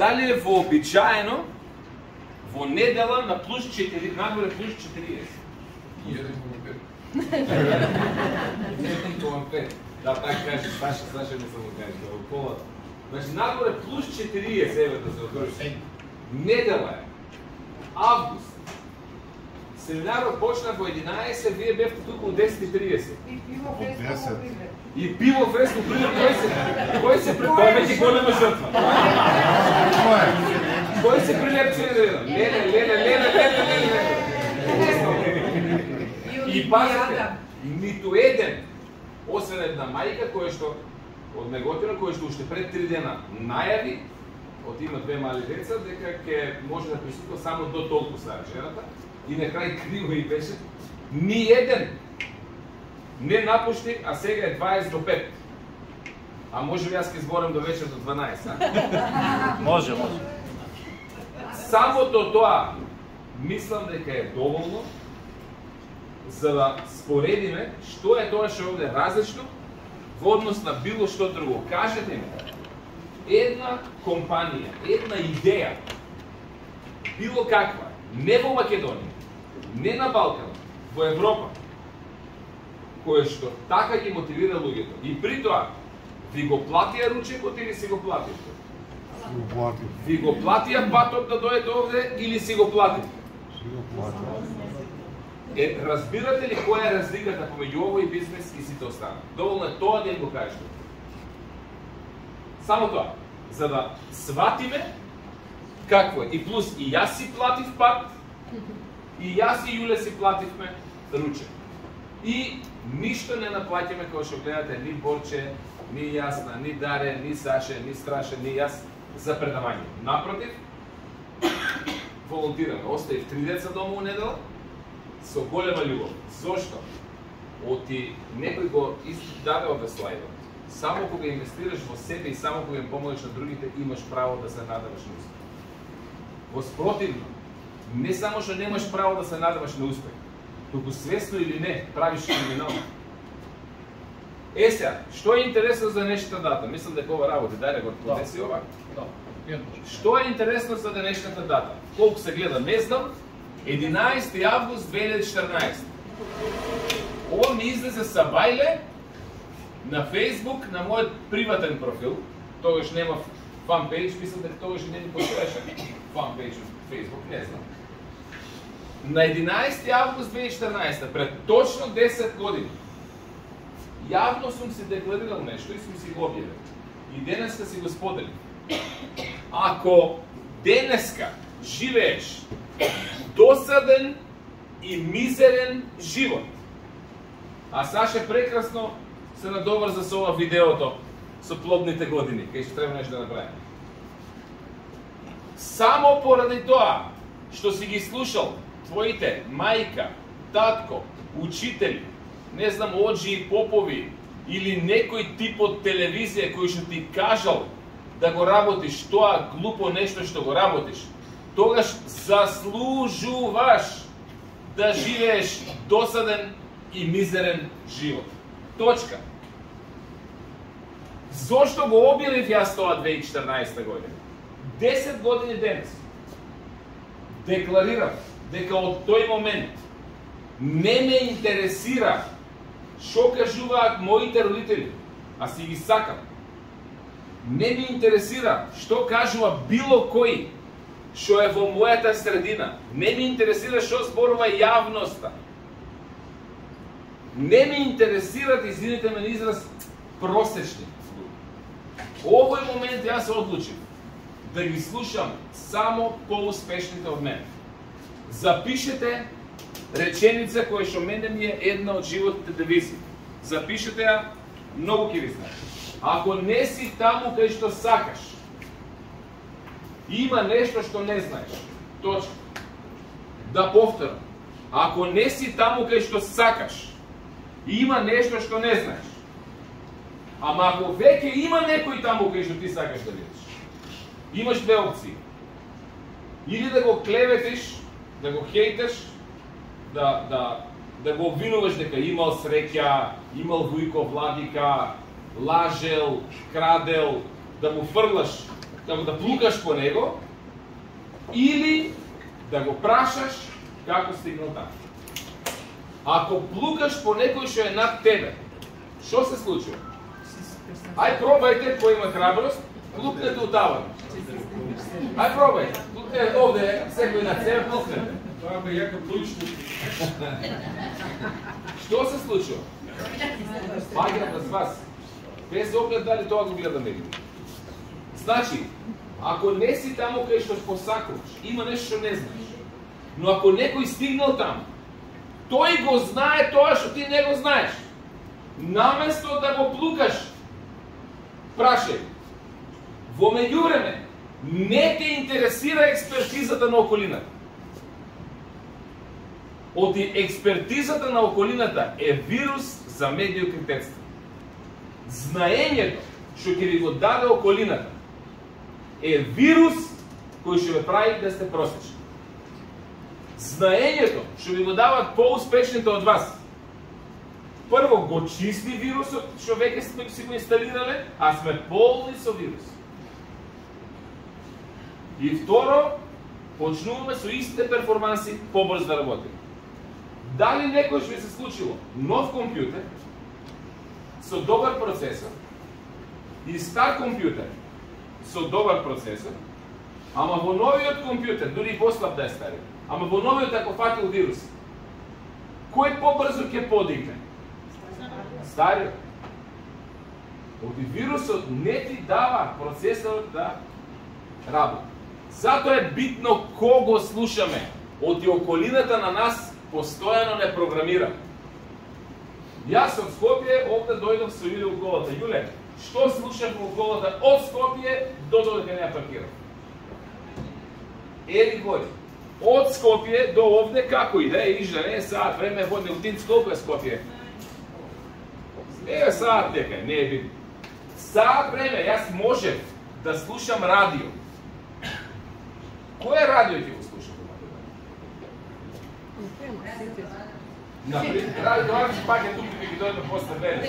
дали е вообичаено во недела на плюс 4, нагоре плюс 40. 1,5. Да, така кажеш, Саша, Саша не само кажеш, да около. Значи, нагоре плюс 40, еве да се окружи. Недела е. Август. Семинарот почна во 11, вие бевте туку во 10.30. И пиво Прилеп. И пиво фресно прилеп, кој се, кој се при... Тоа веќе голема жртва. Кој се деда? Леле, леле, леле, леле, леле. И пазите, ниту еден, освен една мајка која што од Неготина, која што уште пред три дена најави, од има две мали деца, дека ќе може да присутува само до толку стара жената, и на крај криво и беше, ни еден не напушти, а сега е 20 до 5. А може би јас ќе зборам до вечер до 12, а? Може, може. Самото тоа мислам дека е доволно за да споредиме што е тоа што овде различно во однос на било што друго. Кажете ми, една компанија, една идеја, било каква, не во Македонија, не на Балкан, во Европа, која што така ги мотивира луѓето. И при тоа, ви го платија ручекот или си го платите? Ви го платија патот да дојдете овде или си го платите? Е, разбирате ли која е разликата помеѓу овој бизнес и сите останали? Доволно е тоа да им го кажете. Само тоа. За да сватиме какво е. И плюс и јас си платив пат, и јас и Јуле си плативме ручек. И ништо не наплаќаме кога што гледате ни Борче, ни Јасна, ни Даре, ни Саше, ни Страше, ни јас за предавање. Напротив, волонтираме. Оставив три деца дома у недела, со голема љубов. Зошто? Оти некој го даде овде слайдот. Само кога инвестираш во себе и само кога им помогнеш на другите, имаш право да се надаваш на успех. Во спротивно, не само што немаш право да се надаваш на успех, туку свесно или не, правиш криминал. Е сега, што е интересно за днешната дата? Мислам дека ова работи, дај го подеси ова. Да. Што е интересно за денешната дата? Колку се гледа, не знам. 11 август 2014. Ова ми излезе са бајле на Facebook, на мојот приватен профил. Тогаш нема фан пейдж, мислам дека тогаш и не ни постоеше фан пейдж од Facebook, не знам. На 11 август 2014, пред точно 10 години, јавно сум се декларирал нешто и сум си го објавил. И денеска си го споделив. Ако денеска живееш досаден и мизерен живот, а Саше прекрасно се надоврза со ова видеото со плодните години, кај што треба нешто да направиме. Само поради тоа што си ги слушал твоите мајка, татко, учители, не знам, оджи и попови, или некој тип од телевизија кој што ти кажал да го работиш тоа глупо нешто што го работиш, тогаш заслужуваш да живееш досаден и мизерен живот. Точка. Зошто го објавив јас тоа 2014 година? 10 години денес. декларирам дека од тој момент не ме интересира што кажуваат моите родители, а си ги сакам. Не ме интересира што кажува било кој што е во мојата средина. Не ме интересира што зборува јавноста. Не ме интересираат, извините ме на израз, просечни. Овој момент јас се одлучив да ги слушам само поуспешните од мене. Запишете реченица која што мене ми е една од животните девизи. Запишете ја, многу ќе ви знае. Ако не си таму кај што сакаш, има нешто што не знаеш. Точка. Да повторам. Ако не си таму кај што сакаш, има нешто што не знаеш. Ама ако веќе има некој таму кај што ти сакаш да видиш, имаш две опции. Или да го клеветиш, да го хейтеш, да, да, да го обвинуваш дека имал среќа, имал вујко владика, лажел, крадел, да му фрлаш како да плукаш по него, или да го прашаш како стигнал таму. Ако плукаш по некој што е над тебе, што се случува? Ај пробајте, кој има храброст, плукнете у таван. Ај пробај, плукнете овде, секој на себе плукнете. Това бе јака плучно. Што се случува? Паѓам на вас. Без оглед дали тоа го гледаме или. Значи, ако не си таму кај што посакуваш, има нешто што не знаеш. Но ако некој стигнал таму, тој го знае тоа што ти не го знаеш. Наместо да го плукаш, прашај. Во меѓувреме, не те интересира експертизата на околината. Оти експертизата на околината е вирус за медиокритетство. Знаењето што ќе ви го даде околината е вирус кој ќе ве прави да сте просечни. Знаењето што ви го дават поуспешните од вас прво го чисти вирусот што веќе сме си го инсталирале, а сме полни со вирус. И второ, почнуваме со истите перформанси побрз да работиме. Дали некој што ви се случило нов компјутер со добар процесор и стар компјутер со добар процесор, ама во новиот компјутер, дури и послаб да е стари, ама во новиот ако фатил вирус, кој побрзо ќе подигне? Стариот. оди вирусот не ти дава процесорот да работи. Затоа е битно кого слушаме. Оти околината на нас постојано не програмира. Јас од Скопје овде дојдов со Јуле околата. Јуле, што слушам во околата од Скопје до додека не ја паркирам? Ели горе. Од Скопје до овде како иде, да ижда, не саат време во утин колку е Скопје? Еве саат дека, не е битно. Саат време, јас можев да слушам радио. Кој радио ќе го слушам? Например, радио Арчи пак е тук и ги дојдеме после мене.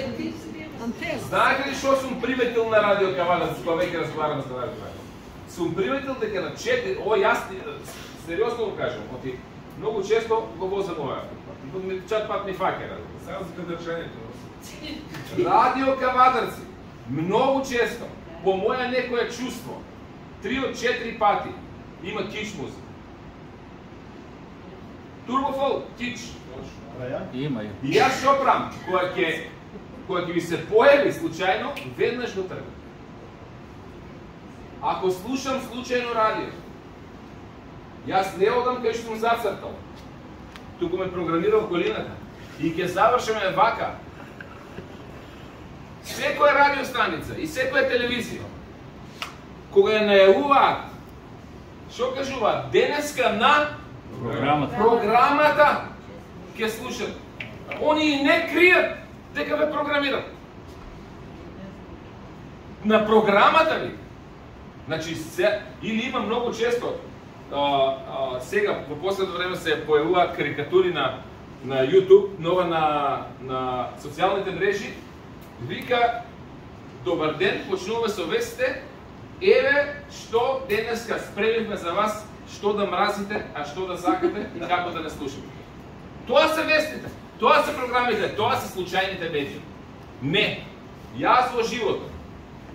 Знаете ли што сум приметил на радио Кавадац, кога веќе разговараме за радио Кавана? Сум приметил дека на четири, о, јас сериозно го кажам, оти многу често го возам овој автопат. Чат пат ми факе радио. Сега за кадрчањето. Радио Кавадарци, многу често, по моја некое чувство, три од четири пати, има кич музика. Турбофол, кич. Има, има. И јас правам? Кога ќе кога ќе ви се појави случајно, веднаш го тргам. Ако слушам случајно радио, јас не одам кај што сум зацртал. Туку ме програмира околината. И ќе завршиме вака. Секоја радиостаница и секоја телевизија, кога ја најавуваат, што кажуваат? Денеска на Програмата. програмата ќе слушат. Они и не кријат дека ве програмират. На програмата ви. Значи, се, или има многу често, а, а, сега, во последно време се појавуваат карикатури на, на YouTube, нова на, на социјалните мрежи, вика, добар ден, почнуваме со вестите, еве што денеска спремивме за вас, што да мразите, а што да сакате и како да не слушате. Тоа се вестите, тоа се програмите, тоа се случајните медии. Не. Јас во животот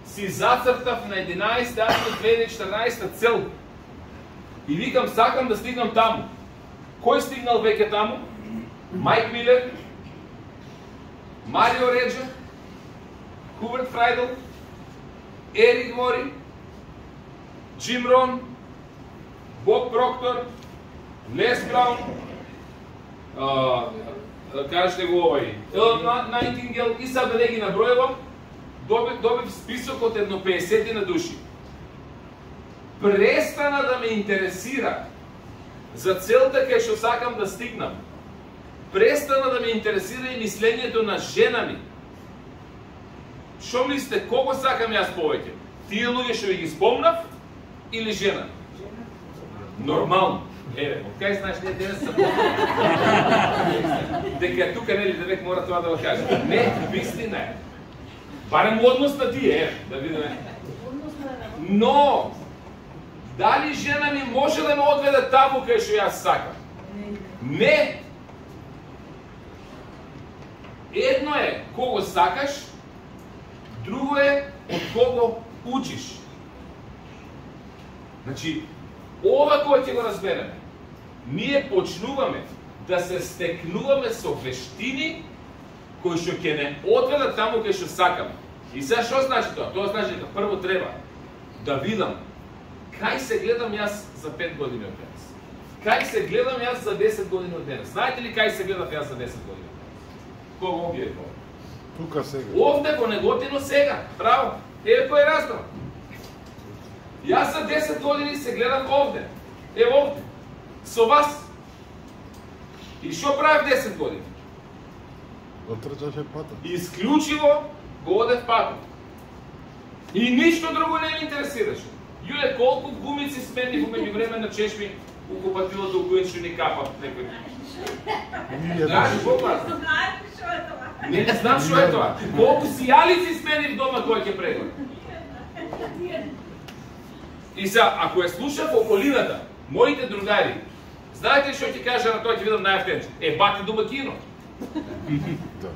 си зацртав на 11 август 2014 цел. И викам, сакам да стигнам таму. Кој стигнал веќе таму? Майк Милер, Марио Реджа, Хуберт Фрайдл, Ерик Мори, Джим Рон, Боб Проктор, Лес Браун, кажете го овој, Елен Найтингел и сега да ги набројувам, добив, добив список од едно 50 на души. Престана да ме интересира за целта кај што сакам да стигнам. Престана да ме интересира и мислењето на жена ми. Што мислите, кого сакам јас повеќе? Тие луѓе што ви ги спомнав или жена? Нормално. Еве, од кај знаеш не денес се Дека тука нели да девек мора тоа да го каже. Не, вистина е. Барем однос на тие, е, да видиме. Но, дали жена ми може да ме одведе таму кај што јас сакам? Не. Едно е кого сакаш, друго е од кого учиш. Значи, ова кој ќе го разбереме, ние почнуваме да се стекнуваме со вештини кои што ќе не одведат таму кај што сакаме. И сега што значи тоа? Тоа значи дека прво треба да видам кај се гледам јас за 5 години од денес. Кај се гледам јас за 10 години од денес. Знаете ли кај се гледав јас за 10 години? Кого овие е кого? Тука сега. Овде го неготино сега. Браво. Еве кој е разбрал. Јас за 10 години се гледам овде. Ево овде. Со вас. И што правев 10 години? Отрчаше пата. Исклучиво го одев патот. И ништо друго не ме интересираше. Јуле, колку гумици смени во меѓувреме на чешми у купатилото у кој што ни капа некој. Знаеш аз? Не, не знам што е тоа. Колку сијалици смени в дома кој ќе прегори. И се, ако ја слушав околината, моите другари, знаете што ќе кажа на тој ќе видам најефтенче? Е, бати домакино. Да.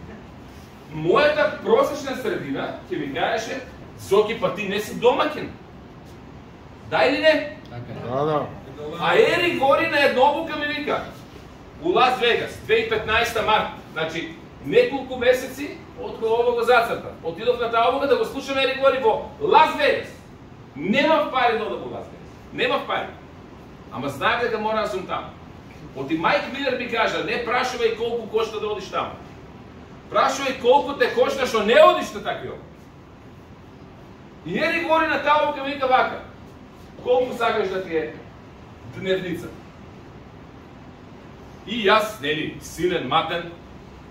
Мојата просечна средина ќе ми кажеше, Зоки, па ти не си домакин. Да или не? Да, да. А Ери гори на една обука ми вика. У Лас Вегас, 2015 март. Значи, неколку месеци од кога ово го зацрта. Отидов на таа обука да го слушам Ери гори во Лас Вегас. Немав пари да одам во Лас Немав пари. Ама знаев дека мора да сум таму. Оти Майк Милер ми кажа, не прашувај колку кошта да одиш таму. Прашувај колку те кошта што не одиш на такви. И Ери говори на таа обука вика вака. Колку сакаш да ти е дневница? И јас, нели, силен, матен,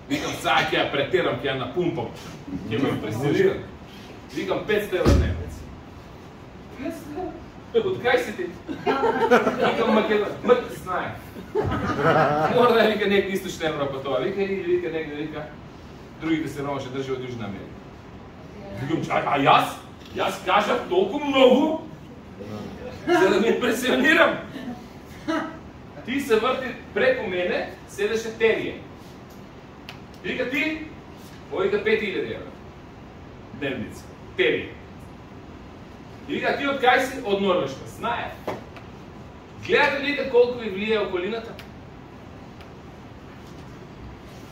викам, сега ќе ја претерам, ќе ја напумпам, ќе го импресионирам. Викам, 500 евра дневница. 500? Од кај си ти? Викам, Македонија. Мрт знае. Мора да вика, некој источна Европа тоа. Вика, или вика, негде, вика, другите се ромаше држи од Јужна Америка. Викам, чај, а јас? Јас кажав толку многу, за да ме импресионирам. Ти се врти преку мене, седеше Терие. Вика ти, ој вика 5000 евра. Дневница. Терие. И вика ти од кај си? Од Норвешка. Знае. Гледате ли вика колку ви влијае околината?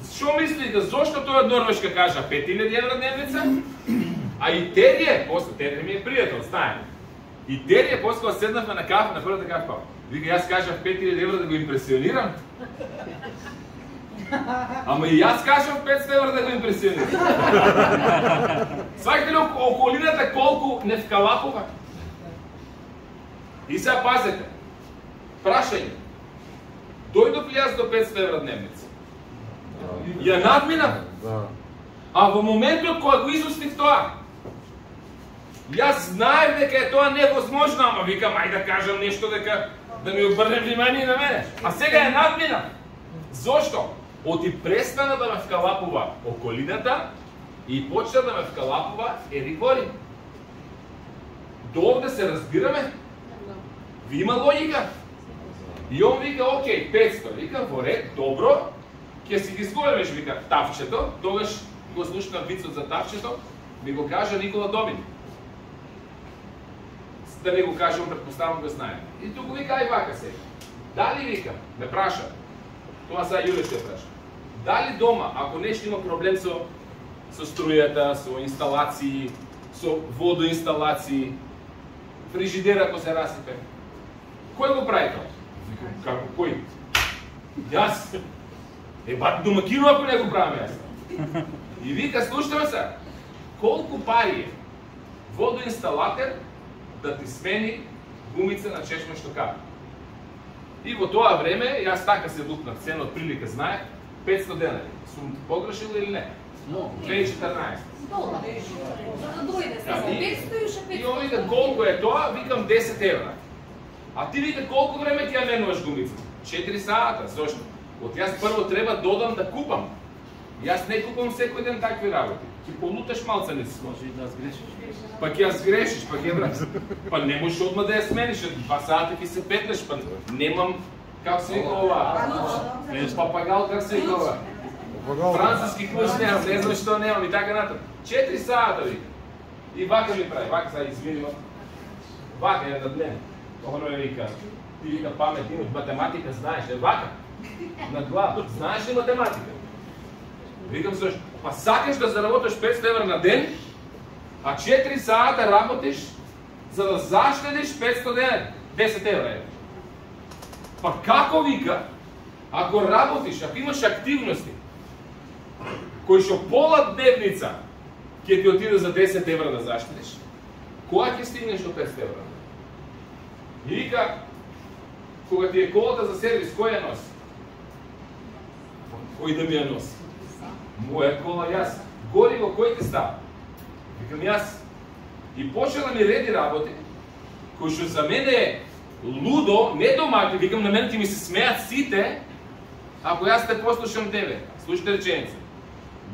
Што мислите, зошто тој од Норвешка кажа 5000 евра дневница? А и Терје, после Терје ми е пријател, знае. И Терје после кога седнавме на кафе, на првата кафе, вика, јас кажав 5000 евра да го импресионирам. Ама и јас кажав 500 евра да го импресионирам. Сваќате ли око- околината колку не вкалапува? И сега пазете. Прашање. Дојдов ли јас до 500 евра дневница? Ја надминав. Да. А во моментот кога го изустив тоа, јас знаев дека е тоа невозможно, ама викам, ајде да кажам нешто дека да ми обрне внимание на мене. А сега е надмина. Зошто? Оти престана да ме вкалапува околината и почна да ме вкалапува Ери Гори. До овде се разбираме? Ви има логика? И он вика, окей, 500. Вика, во ред, добро, ќе си ги зголемиш, вика, тавчето, тогаш го слушна вицот за тавчето, ми го кажа Никола Домин. Да не го кажам, предпоставам го знае. И туку вика, ај вака се. Дали вика, ме праша, тоа са Јуле ќе праша. Дали дома, ако нешто има проблем со со струјата, со инсталации, со водоинсталации, фрижидер ако се расипе, кој го прави тоа? Како кој? Јас. Е, бат домакино ако не го правам јас. И вика, слушате се, колку пари е водоинсталатер да ти смени гумица на чешма што капа. И во тоа време, јас така се лупнав, цена од прилика знаех, 500 денари. Сум погрешил или не? Но, 2014. Долар. За да дојде се Да, за и- 500 и уште И 500. он вика колку е тоа, викам 10 евра. А ти вика колку време ќе ја менуваш гумицата? 4 сата, зошто? Од јас прво треба додам да купам. Јас не купувам секој ден такви работи. Ќе полуташ малце не си Може и да сгрешиш. Па ќе ја сгрешиш, па ќе врати. Па не можеш одма да ја смениш, два сата ќе се петнеш, па немам како се вика ова. Папагал како се вика ова. Папагал. Француски курс немам, не знам што немам и така натаму. Четири сата вика. И вака ми прави, вака сега извини ма. Вака е над мене. Оно е вика, ти вика памет имаш, математика знаеш, е вака. На глава, знаеш ли математика? Викам зашто? Па сакаш да заработиш 500 евра на ден, а 4 сата работиш за да заштедиш 500 ден, 10 евра е. Па како вика, ако работиш, ако имаш активности, кои што пола дневница ќе ти отиде за 10 евра да заштедиш, која ќе стигнеш до 500 евра? И вика, кога ти е колата за сервис, кој ја носи? Кој да ми ја носи? Моја кола јас. Гориво кој ти става? Викам јас. И почела ми реди работи, кој што за мене е лудо, не домати, викам на мене ти ми се смеат сите, ако јас те послушам тебе. Слушате реченица.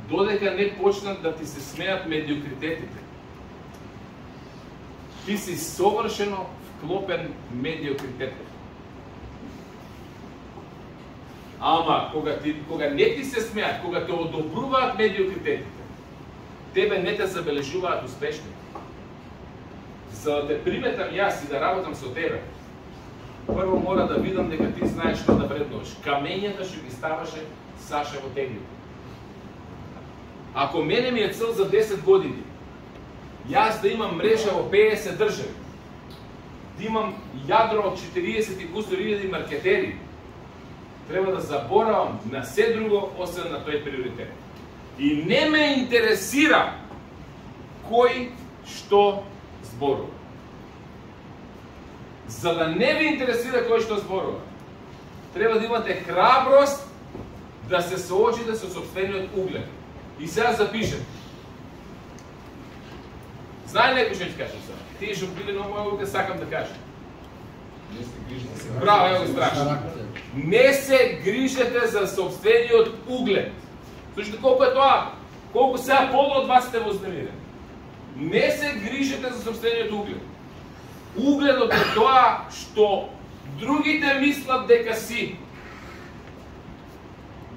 Додека не почнат да ти се смеат медиокритетите. Ти си совршено вклопен медиокритет. Ама кога ти кога не ти се смеат, кога те одобруваат медиокритетите, тебе не те забележуваат успешни. За да те приметам јас и да работам со тебе, прво мора да видам дека ти знаеш што да вреднуваш. Камењата што ги ставаше Саша во теглите. Ако мене ми е цел за 10 години, јас да имам мрежа во 50 држави, да имам јадро од 40 и кусор илјади маркетери, треба да заборавам на се друго освен на тој приоритет. И не ме интересира кој што зборува. За да не ви интересира кој што зборува, треба да имате храброст да се соочите со собствениот углед. И сега запишете. Знае некој што ќе кажам сега? Тие што били на моја ука сакам да кажам. Браво, ево страшно. Не се грижете за собствениот углед. Слушайте колку е тоа? Колку сега полу од вас сте вознемирени. Не се грижете за собствениот углед. Угледот е тоа што другите мислат дека си.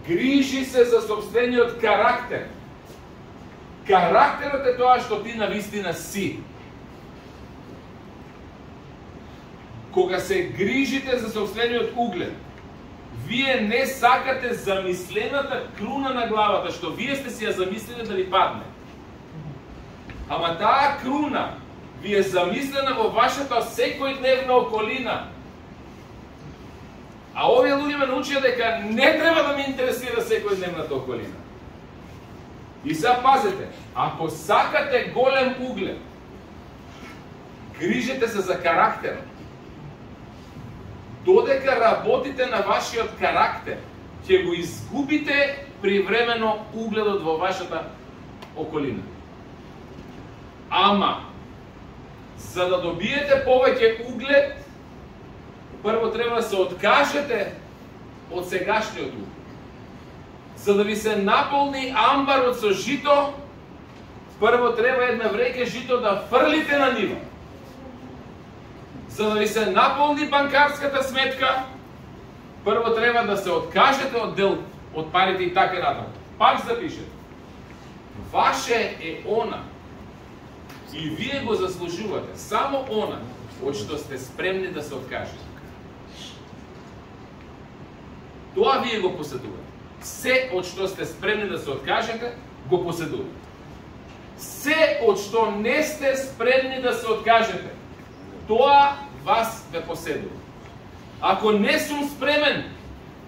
Грижи се за собствениот карактер. Карактерот е тоа што ти на вистина си. Кога се грижите за собствениот углед, вие не сакате замислената круна на главата, што вие сте си ја замислили да ви падне. Ама таа круна ви е замислена во вашата секојдневна околина. А овие луѓе ме научија дека не треба да ме интересира секојдневната околина. И сега пазете, ако сакате голем углед, грижете се за карактерот. Додека работите на вашиот карактер, ќе го изгубите привремено угледот во вашата околина. Ама, за да добиете повеќе углед, прво треба да се откажете од сегашниот углед за да ви се наполни амбарот со жито, прво треба една вреќе жито да фрлите на нива. За да ви се наполни банкарската сметка, прво треба да се откажете од дел од парите и така натаму. Пак запишете. Ваше е она. И вие го заслужувате. Само она од што сте спремни да се откажете. Тоа вие го поседувате се од што сте спремни да се откажете, го поседувате. Се од што не сте спремни да се откажете, тоа вас ве поседува. Ако не сум спремен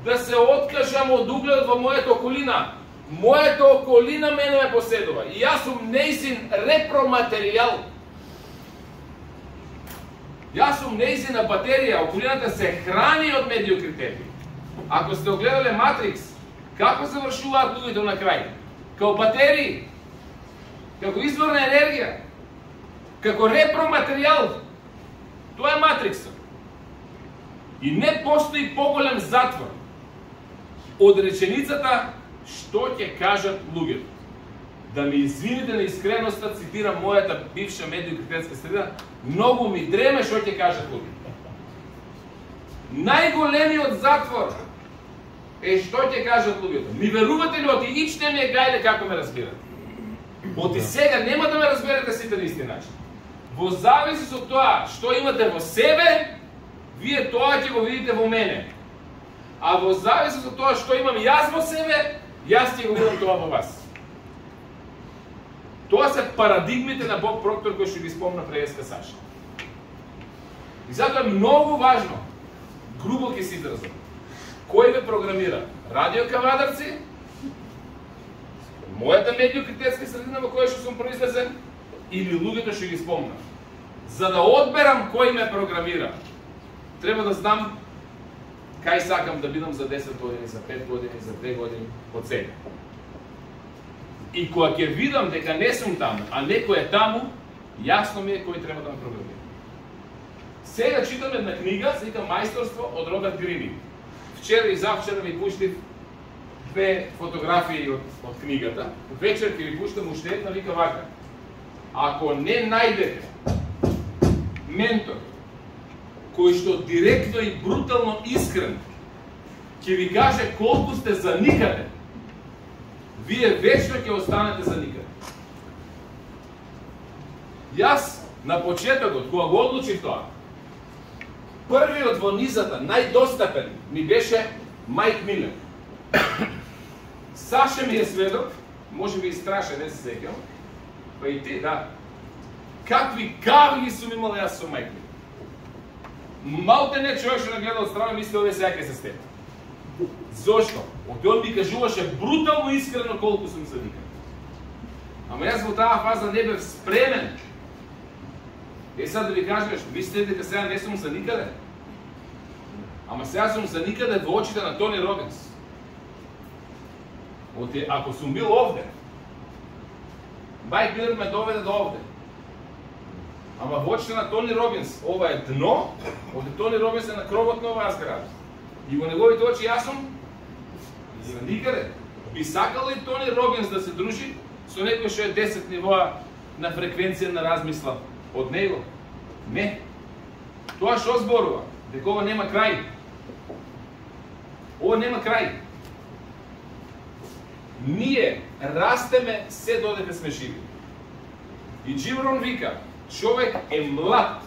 да се откажам од угледот во мојата околина, мојата околина мене ме поседува. И јас сум нејзин репроматеријал. Јас сум нејзина батерија, околината се храни од медиокритети. Ако сте огледале Матрикс, Како завршуваат луѓето на крај? Као батерии, како извор на енергија, како репроматеријал. Тоа е матриксот. И не постои поголем затвор од реченицата што ќе кажат луѓето. Да ми извините на искреноста, цитирам мојата бивша медиокритетска среда, многу ми дреме што ќе кажат луѓето. Најголемиот затвор е што ќе кажат луѓето. Ми верувате ли оти ичте ми е гајле како ме разбирате? Оти сега нема да ме разберете сите на исти начин. Во зависност од тоа што имате во себе, вие тоа ќе го видите во мене. А во зависност од тоа што имам јас во себе, јас ќе го видам тоа во вас. Тоа се парадигмите на Бог Проктор кои што ги спомна преска Саша. И затоа е многу важно, грубо ќе се изразам, кој ве програмира? Радио Кавадарци, мојата медиокритетска средина во која што сум произлезен, или луѓето што ги спомна. За да одберам кој ме програмира, треба да знам кај сакам да бидам за 10 години, за 5 години, за 2 години од сега. И кога ќе видам дека не сум таму, а некој е таму, јасно ми е кој треба да ме програмира. Сега читам една книга, се вика Мајсторство од Роберт Грини. Вчера и завчера ми пуштив две фотографии од, од книгата. Вечер ќе ви пуштам уште една, вика вака. Ако не најдете ментор кој што директно и брутално искрен ќе ви каже колку сте за никаде, вие вечно ќе останете за никаде. Јас на почетокот, кога го одлучив тоа, првиот во низата, најдостапен, ми беше Майк Милер. Саше ми е сведок, може би и страшен, не се сеќам, па и ти, да. Какви кавги сум имал јас со Майк Милер. Малте не човек што нагледа од страна мисли овие сега ќе се степи. Зошто? Од он ми кажуваше брутално искрено колку сум се никад. Ама јас во таа фаза не бев спремен. Е сега да ви кажеш, мислите дека сега не сум за никаде? Ама сега сум за никаде во очите на Тони Робинс. Оти, ако сум бил овде, Майк Милер ме доведе до овде. Ама во очите на Тони Робинс, ова е дно, оде Тони Робинс е на кровот на оваа зграда. И во неговите очи јас сум за никаде. Би сакал ли Тони Робинс да се дружи со некој што е 10 нивоа на фреквенција на размисла од него? Не. Тоа што зборува? Дека ова нема крај. Ова нема крај. Ние растеме се додека сме живи. И Джим Рон вика, човек е млад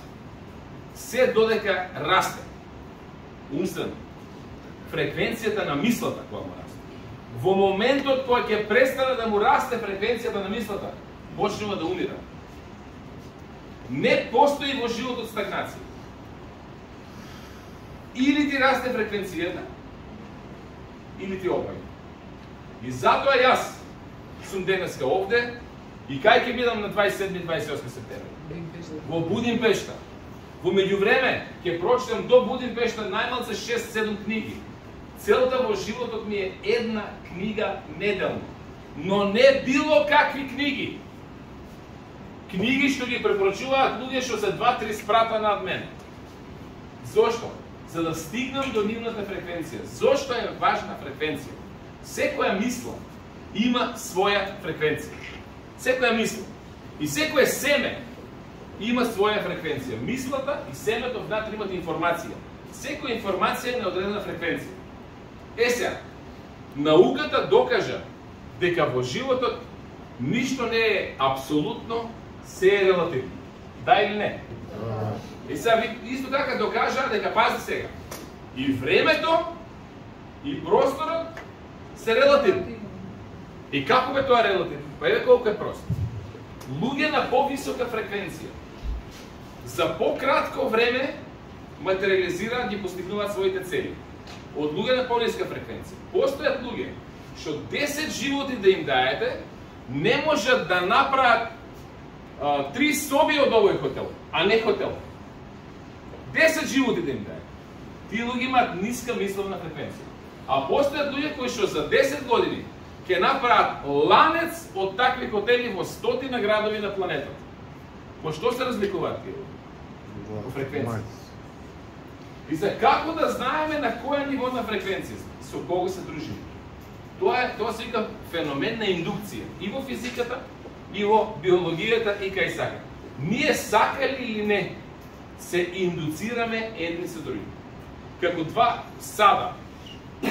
се додека расте. Умствено. Фреквенцијата на мислата која му расте. Во моментот кога ќе престане да му расте фреквенцијата на мислата, почнува да умира. Не постои во животот стагнација. Или ти расте фреквенцијата, или ти опаѓа. И затоа јас сум денеска овде и кај ќе бидам на 27-28 септември? Во Будимпешта. Во меѓувреме ќе прочитам до Будимпешта најмалце 6-7 книги. Целта во животот ми е една книга неделно. Но не било какви книги. Книги што ги препорачуваат луѓе што се 2-3 спрата над мене. Зошто? За да стигнам до нивната фреквенција. Зошто е важна фреквенција? Секоја мисла има своја фреквенција. Секоја мисла. И секое семе има своја фреквенција. Мислата и семето внатре имат информација. Секоја информација е на одредена фреквенција. Е сега, науката докажа дека во животот ништо не е апсолутно, се е релативно. Да или не? И сега исто така докажа дека пази сега. И времето и просторот се релативни. И како бе тоа релативно? Па еве колку е просто. Луѓе на повисока фреквенција за пократко време материализираат ги постигнуваат своите цели. Од луѓе на пониска фреквенција. Постојат луѓе што 10 животи да им даете, не можат да направат а, три соби од овој хотел, а не хотел. 10 животи да им даете. Тие луѓе имаат ниска мисловна фреквенција. А постојат луѓе кои што за 10 години ќе направат ланец од такви хотели во стотина градови на планетата. По што се разликуваат тие? По фреквенција. И за како да знаеме на која ниво на фреквенција со кого се дружиме? Тоа е тоа се вика феномен на индукција и во физиката, и во биологијата и кај сака. Ние сакали или не се индуцираме едни со други. Како два сада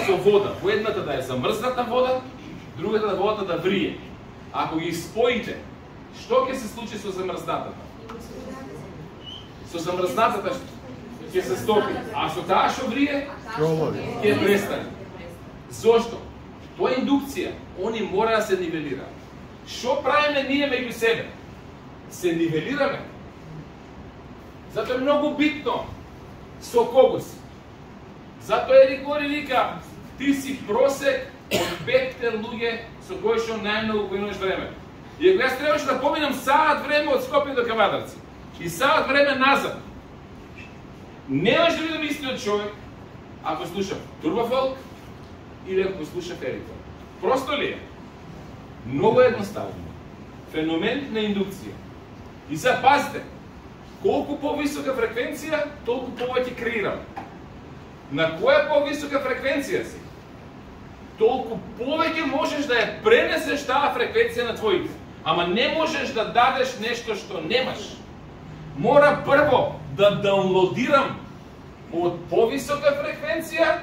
со вода, во едната да е замрзната вода, другата да водата да врие. Ако ги споите, што ќе се случи со замрзнатата? Со замрзнатата ќе се стопи, а со таа што врие ќе престане. Зошто? Тоа е индукција. Они мора да се нивелира. Што правиме ние меѓу себе? Се нивелираме. Затоа е многу битно со кого си. Затоа Ерик Гори вика, ти си просек од петте луѓе со кои што најмногу го имаш време. И ако јас требаше да поминам саат време од Скопје до Кавадарци и саат време назад, немаш да видам истиот човек ако слуша Турбофолк или ако слуша Ерик Просто ли е? Много едноставно. Феномен на индукција. И сега пазите, колку повисока фреквенција, толку повеќе креирам. На која повисока фреквенција си, толку повеќе можеш да ја пренесеш таа фреквенција на твоите. Ама не можеш да дадеш нешто што немаш. Мора прво да даунлодирам од повисока фреквенција,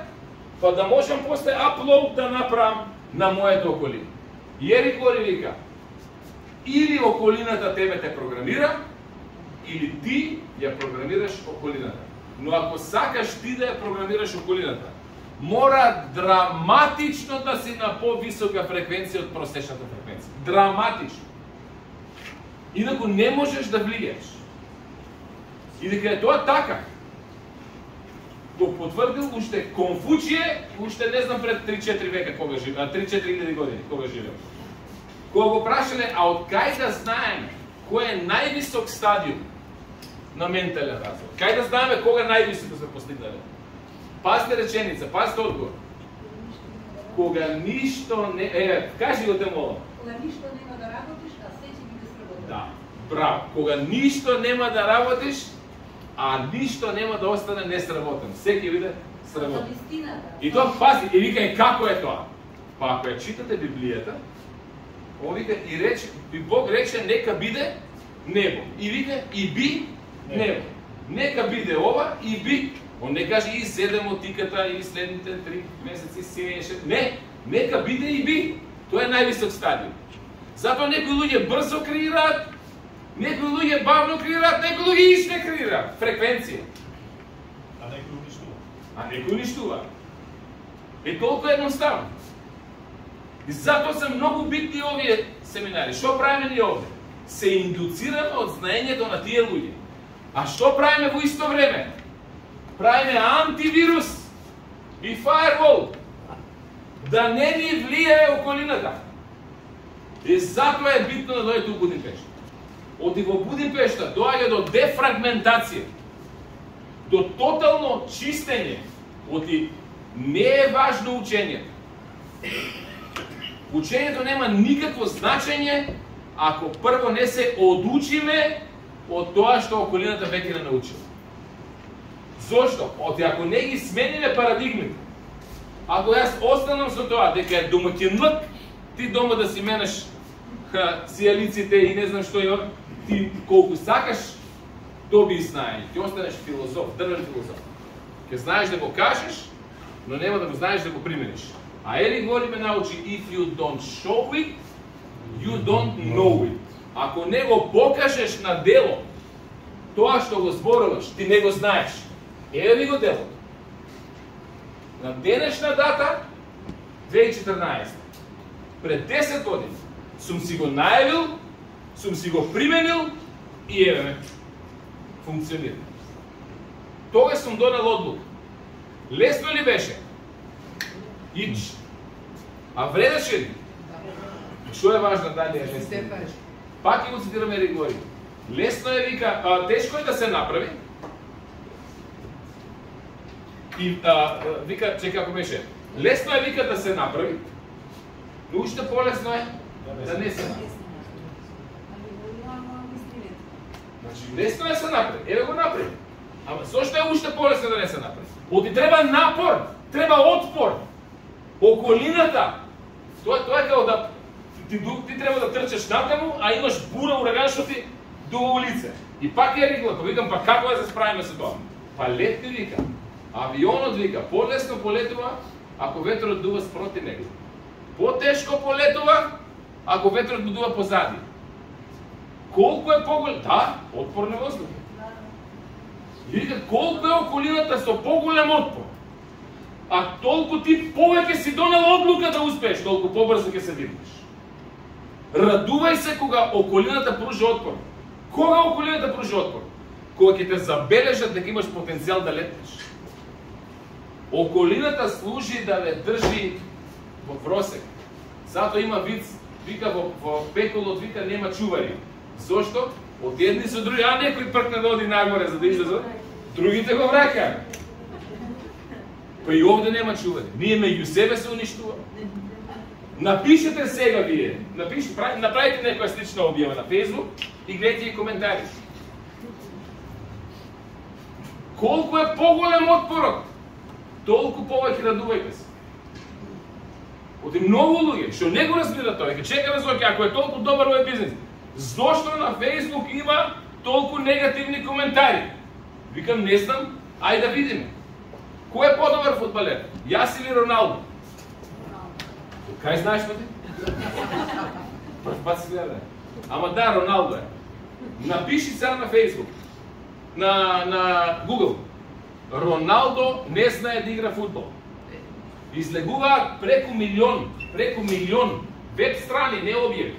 па да можам после аплоуд да направам на моето околина. Јери Кори вика, или околината тебе те програмира, или ти ја програмираш околината. Но ако сакаш ти да ја програмираш околината, мора драматично да си на повисока фреквенција од просечната фреквенција. Драматично. Инаку да не можеш да влијаш. И дека е тоа така, го потврдил уште Конфуције, уште не знам пред 3-4 века кога живе, а 3-4 години кога живеел. Кога го прашале, а од кај да знаеме кој е највисок стадиум на ментален развој? Кај да знаеме кога највисоко се постигнале? Пазите реченица, пазите одговор. Кога ништо не... Е, кажи го те молам. Кога ништо нема да работи, а се ќе биде сработено. Браво. Кога ништо нема да работиш, а ништо нема да остане несработен. Се ќе биде сработен. И тоа пази, и вика и како е тоа? Па ако ја читате Библијата, он вика и рече, и Бог рече нека биде небо. И вика и би небо. Нека биде ова и би. Он не каже и седем од тиката и следните три месеци сееше. Не, нека биде и би. Тоа е највисок стадиум. Затоа некои луѓе брзо креираат, некои луѓе бавно креираат, некои луѓе иште креираат. Фреквенција. А некој уништува. А некој уништува. Е толку едноставно. И затоа се многу битни овие семинари. Што правиме ние овде? Се индуцираме од знаењето на тие луѓе. А што правиме во исто време? Правиме антивирус и фаервол да не ни влијае околината. И затоа е битно да дојдете у Будимпешта. Оди во Будимпешта доаѓа до дефрагментација до тотално чистење, оди не е важно учењето. Учењето нема никакво значење ако прво не се одучиме од тоа што околината веќе не научила. Зошто? Оти ако не ги смениме парадигмите, ако јас останам со тоа дека е домаќинлак, ти дома да си менеш сијалиците и не знам што е, ти колку сакаш, доби знаење. Ти останеш филозоф, дрвен филозоф. Ке знаеш да го кажеш, но нема да го знаеш да го примениш. А Ели Гори ме научи, if you don't show it, you don't know it. Ако не го покажеш на дело, тоа што го зборуваш, ти не го знаеш. Еве ви го делото. На денешна дата, 2014, пред 10 години, сум си го најавил, сум си го применил и еве ме функционира. Тогаш сум донел одлука. Лесно ли беше? Ич. А вредеше ли? Што е важно дали е лесно? Пак ќе го цитираме Ерик Гори. Лесно е вика, а, тешко е да се направи. И а, вика, че како беше? Лесно е вика да се направи, но уште полесно е да не се. Значи, лесно е се напред. Еве го напред. Ама зошто е уште полесно да не се напред? Оти треба напор, треба отпор. Околината Тоа тоа е како да ти, ти треба да трчаш натаму, а имаш бура ураган што ти до улица. И пак е рекла, па викам, па како да се справиме со тоа? Па летни вика. Авионот вика, полесно полетува ако ветрот дува спроти него. Потешко полетува ако ветрот будува позади. Колку е поголем? Да, отпор на воздух. И вика, колку е околината со поголем отпор, а толку ти повеќе си донел одлука да успееш, толку побрзо ќе се дигнеш. Радувај се кога околината пружи отпор. Кога околината пружи отпор? Кога ќе те забележат дека имаш потенцијал да летиш. Околината служи да ве држи во просек. Затоа има виц, вика во, во пеколот, вика нема чувари. Зошто? Од едни со други, а некој пркна да оди нагоре за да излезат, другите го враќаат. Па и овде нема чувари. Ние меѓу себе се уништуваме. Напишете сега вие, напишете, прави- направите некоја слична објава на Facebook и гледате и коментари. Колку е поголем отпорот, толку повеќе да радувајте се. Оти многу луѓе што не го разбира тоа, ќе чекаме зоќе ако е толку добар овој бизнис. Зошто на Facebook има толку негативни коментари? Викам, не знам, ајде да видиме. Кој е подобар фудбалер? Јас или Роналдо? Кај знаеш па ти? Прв пат си гледа. Ама да, Роналдо е. Напиши сега на Facebook, на, на Google. Роналдо не знае да игра футбол. Излегуваат преку милион, преку милион веб страни, не објави.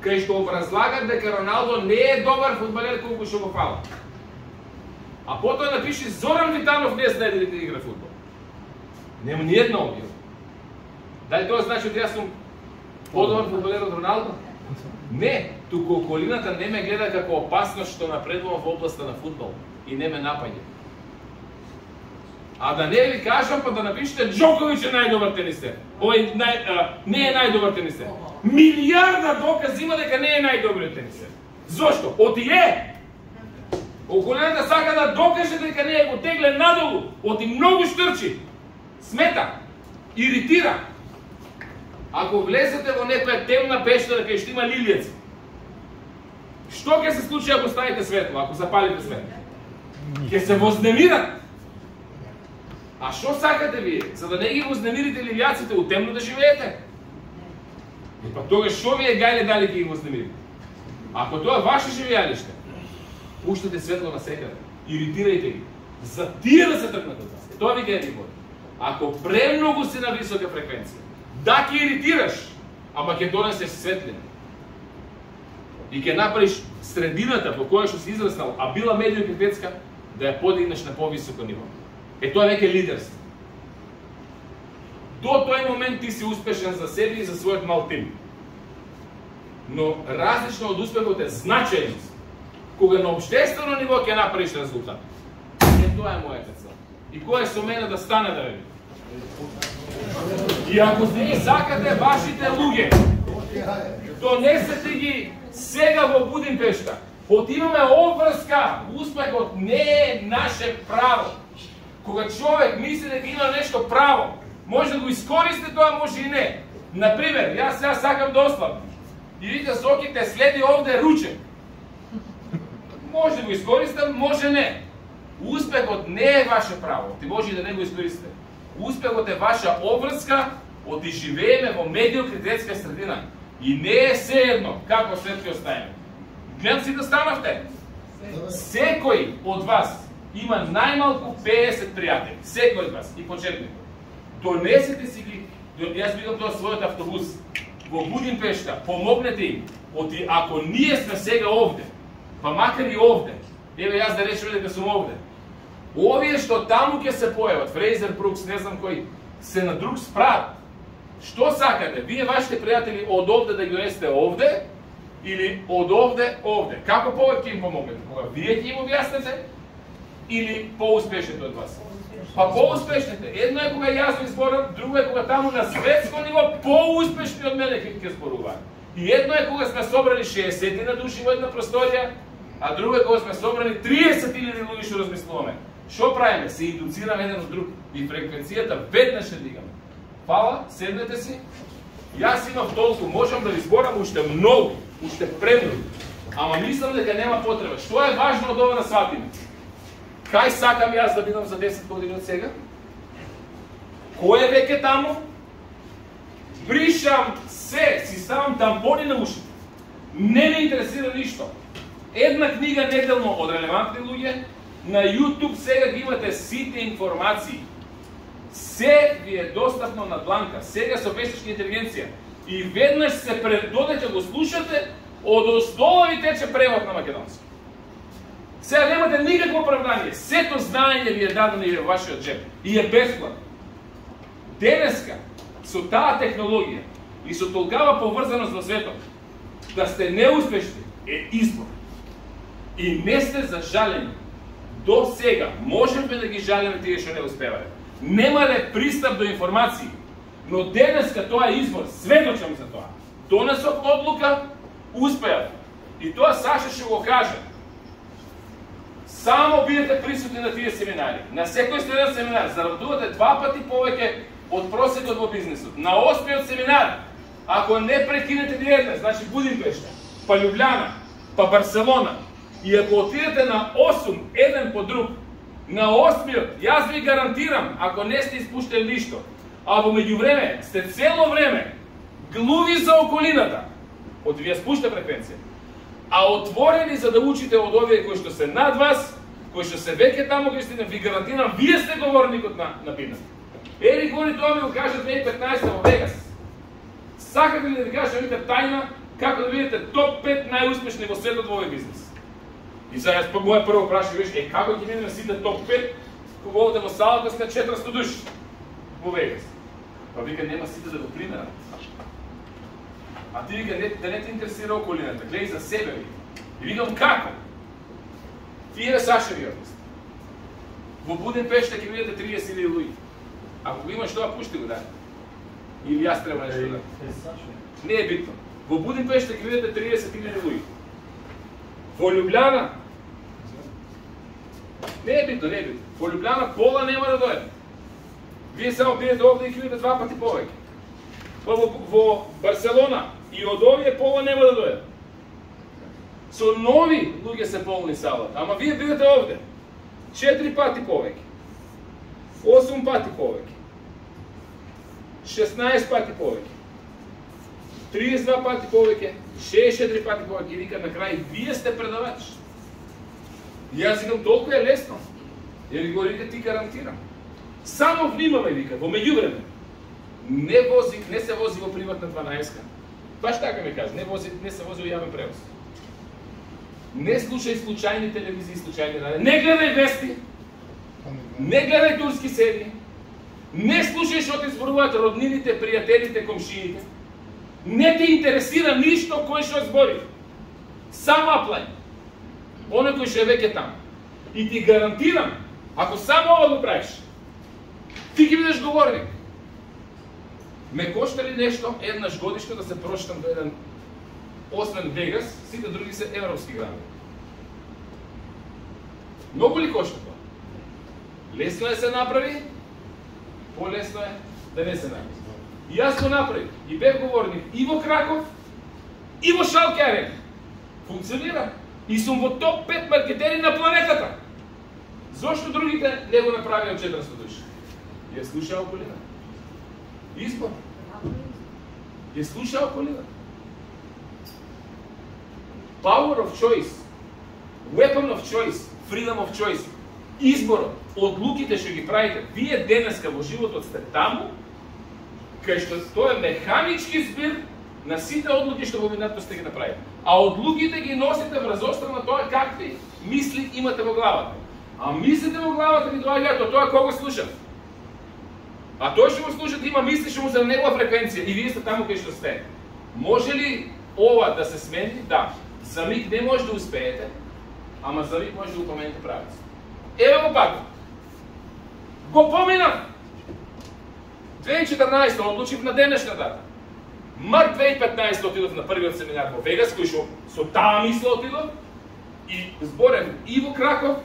Кај што образлагат дека Роналдо не е добар фудбалер колку што го фала. А потоа напиши Зоран Витанов не знае да игра фудбал. Нема ни една објава. Дали тоа значи дека јас сум подобар фудбалер од Роналдо? Не, туку околината не ме гледа како опасност што напредувам во областа на фудбал и не ме напаѓа. А да не ви кажам, па да напишете Джокович е најдобар тенисер. Овој нај, а, не е најдобар тенисер. Милиарда доказ има дека не е најдобриот тенисер. Зошто? Оти е! Околината сака да докаже дека не е го тегле надолу, оти многу штрчи. Смета, иритира. Ако влезете во некоја темна пештера да кај што има лилијаци, што ќе се случи ако ставите светло, ако запалите светло? Ќе се вознемират. А што сакате вие? За да не ги вознемирите лилијаците, у темно да живеете? И па тогаш што вие гајле дали ги вознемирите? Ако тоа е ваше живеалиште, пуштате светло на секаде, иритирајте ги. За тие да се тркнат од вас. Тоа ви ги е Ако премногу си на висока фреквенција, да ќе иритираш, ама ќе донесеш светлина. И ќе направиш средината во која што си израснал, а била медиокритетска, да ја подигнеш на повисоко ниво. Е тоа веќе лидерство. До тој момент ти си успешен за себе и за својот мал тим. Но различно од успехот е значајност. Кога на обштествено ниво ќе направиш резултат. Е тоа е мојата цел. И кој е со мене да стане да види. И ако вие сакате вашите луѓе, донесете ги сега во Будимпешта. От имаме обврска, успехот не е наше право. Кога човек мисли дека има нешто право, може да го искористи тоа, може и не. Например, јас сега сакам да ослабам. И вика соките следи овде ручек. Може да го искористам, може не. Успехот не е ваше право, ти може и да не го искористите. Успехот е ваша обврска, од и живееме во медиокритетска средина. И не е се едно како свет ќе оставиме. Гледам си да станавте. Секој од вас има најмалку 50 пријатели. Секој од вас и почетник. Донесете си ги, јас видам тоа својот автобус во Будимпешта, помогнете им. Оти ако ние сме сега овде, па макар и овде, еве јас да речеме дека сум овде. Овие што таму ќе се појават, Фрейзер Брукс, не знам кој, се на друг спрат. Што сакате? Вие вашите пријатели од овде да ги донесете овде или од овде овде? Како повеќе им помогнете? Кога вие ќе им објаснете или поуспешните од вас? Па поуспешните. Едно е кога јас ви зборам, друго е кога таму на светско ниво поуспешни од мене ќе ќе зборуваат. И едно е кога сме собрани 60 на души во една просторија, а друго е кога сме собрани 30.000 луѓе што размислуваме. Што правиме? Се индуцираме еден од друг и фреквенцијата веднаш ја дигаме. Фала, седнете си. Јас имам толку, можам да ви зборам уште многу, уште премногу. Ама мислам дека нема потреба. Што е важно од ова да сватиме? Кај сакам јас да бидам за 10 години од сега? Кој е веќе таму? Бришам се, си ставам тампони на ушите. Не ме интересира ништо. Една книга неделно од релевантни луѓе, на YouTube сега ги имате сите информации. Се ви е достапно на дланка, сега со вештачка интелигенција. И веднаш се предодете да го слушате, од основа ви тече превод на македонски. Сега немате никакво оправдание. Сето знаење ви е дадено и во вашиот джеб. И е бесплатно. Денеска, со таа технологија и со толкава поврзаност во светот, да сте неуспешни е избор. И не сте за жалење. До сега можеме да ги жалиме тие што не успевале. Немале пристап до информации, но денеска тоа е избор, сведочам за тоа. Донесов одлука, успеав. И тоа Саша ќе го каже. Само бидете присутни на тие семинари. На секој следен семинар заработувате два пати повеќе од просекот во бизнисот. На осмиот семинар, ако не прекинете ни значи Будимпешта, па Лјубљана, па Барселона, и ако отидете на 8, еден по друг, на осмиот, јас ви гарантирам, ако не сте испуштени ништо, а во меѓувреме сте цело време глуви за околината, од вие спушта фреквенција, а отворени за да учите од овие кои што се над вас, кои што се веќе таму кои сте ви гарантирам, вие сте говорникот на, на бизнес. Ери Гори тоа ми го кажа 2015 во Вегас. Сакате ли да ви кажа видите тајна како да бидете топ 5 најуспешни во светот во овој бизнес? И сега јас моја прво прашање беше, е како ќе видиме сите топ 5 кога одите во салата сте 400 души во Вегас? Па вика нема сите да го примерат. А ти вика, не, да не те интересира околината, гледај за себе ви. И викам, како? Тие Саша ви Во Будимпешта ќе видите 30.000 луѓе. Ако го имаш тоа, пушти го дај. Или јас треба нешто да. Не е битно. Во Будимпешта ќе видите 30.000 луѓе. Во Лјубљана Не е битно, не е битно. Во Лјубљана пола нема да дојде. Вие само бидете овде и ќе видите два пати повеќе. Во, во Барселона и од овие пола нема да дојде. Со нови луѓе се полни салата, ама вие бидете овде. Четири пати повеќе. осум пати повеќе. 16 пати повеќе. 32 пати повеќе, 64 пати повеќе и вика на крај вие сте предавач. И јас викам толку е лесно. Јер го вика ти гарантирам. Само внимавај вика во меѓувреме. Не вози, не се вози во приватна 12 Баш така ми кажа, не вози, не се вози јавен превоз. Не слушај случајни телевизии, случајни радио. Не гледај вести. Не гледај турски серии. Не слушај што ти зборуваат роднините, пријателите, комшиите. Не те интересира ништо кој што збори. Само аплај. Оној кој што е веќе таму. И ти гарантирам, ако само ова го правиш, ти ги бидеш говорник. Ме кошта ли нешто еднаш годишно да се прошетам до еден освен Вегас, сите други се европски градови. Многу ли кошта тоа? Лесно е се направи, полесно е да не се направи. И јас го направив. И бев говорник и во Краков, и во Шалкерен. Функционира. И сум во топ 5 маркетери на планетата. Зошто другите не го направија 400 души? Ја слушаа околина. Избор. Ја слуша околина. Power of choice. Weapon of choice. Freedom of choice. Изборот, одлуките што ги правите, вие денеска во животот сте таму, кај што тоа е механички збир на сите одлуки што во минатото сте ги направиле. А одлуките ги носите врз на тоа какви мисли имате во главата. А мислите во главата ви доаѓаат од тоа кого слушав. А тој што му слушат има мисли што му за негова фреквенција и вие сте таму кај што сте. Може ли ова да се смени? Да. За миг не може да успеете, ама за миг може да го промените правец. Еве го пак. Го помина. 2014 одлучив на денешна дата. Март 2015 отидов на првиот семинар во Вегас, кој што со таа мисла отидов и зборев и во Краков,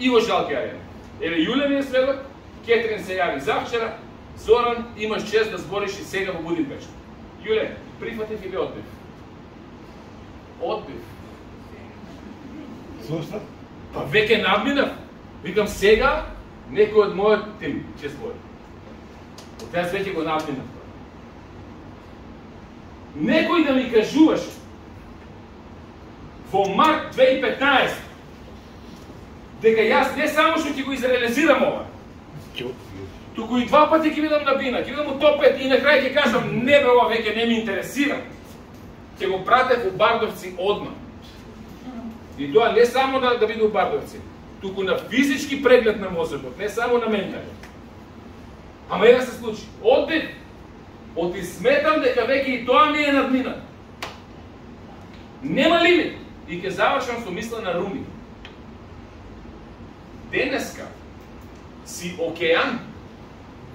и во Жалке Арена. Еве Јуле ми е сведок, Кетрин се јави завчера, Зоран, имаш чест да збориш и сега во Будимпешта. Јуле, прифатив или одбив? Одбив. Слушна? Па веќе надминав. Викам сега некој од мојот тим ќе збори. Од јас веќе го надминав. Некој да ми кажуваше во март 2015 дека јас не само што ќе го изреализирам ова, туку и два пати ќе видам на бина, ќе видам у топет и на крај ќе кажам не бе ова веќе не ми интересира. Ќе го пратев у Бардовци одма. И тоа не само да, да биде у Бардовци, туку на физички преглед на мозокот, не само на ментален. Ама еве се случи. Одбив, оти сметам дека веќе и тоа ми е надмина. Нема лимит. И ќе завршам со мисла на Руми. Денеска си океан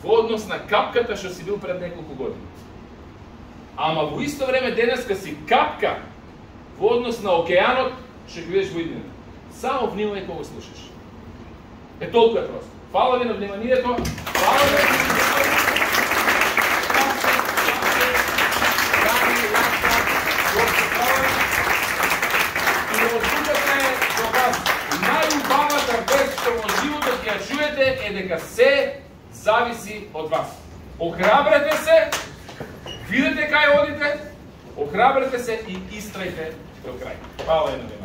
во однос на капката што си бил пред неколку години. Ама во исто време денеска си капка во однос на океанот што ќе видиш во иднина. Само внимај кога слушаш. Е толку е просто. Фала ви на вниманието. Фала ви. И од туката е до вас најубавата вест што во животот ќе ја чуете е дека се зависи од вас. Охрабрете се, видете кај одите, охрабрете се и истрајте до крај. Фала едно